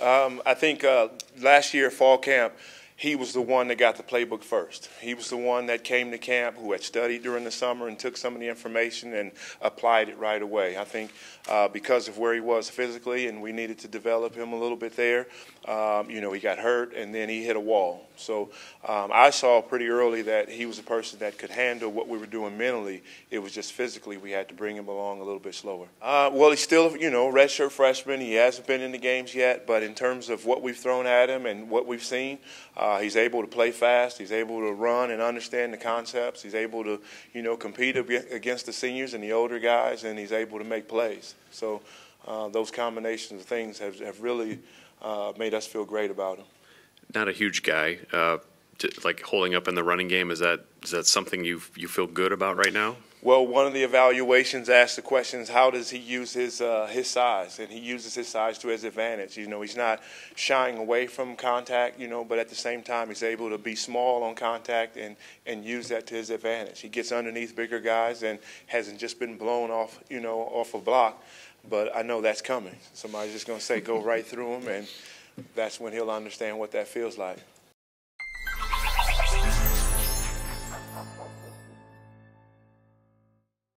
Um, I think uh, last year, fall camp, he was the one that got the playbook first. He was the one that came to camp, who had studied during the summer and took some of the information and applied it right away. I think uh, because of where he was physically, and we needed to develop him a little bit there. Um, you know, he got hurt and then he hit a wall. So um, I saw pretty early that he was a person that could handle what we were doing mentally. It was just physically we had to bring him along a little bit slower. Uh, well, he's still, you know, redshirt freshman. He hasn't been in the games yet, but in terms of what we've thrown at him and what we've seen, uh, he's able to play fast. He's able to run and understand the concepts. He's able to, you know, compete against the seniors and the older guys, and he's able to make plays. So uh, those combinations of things have, have really uh, made us feel great about him. Not a huge guy, like holding up in the running game. Is that is that something you you feel good about right now? Well, one of the evaluations asked the questions: How does he use his uh, his size? And he uses his size to his advantage. You know, he's not shying away from contact. You know, but at the same time, he's able to be small on contact and and use that to his advantage. He gets underneath bigger guys and hasn't just been blown off. You know, off a block. But I know that's coming. Somebody's just going to say, "Go right through him," and that's when he'll understand what that feels like.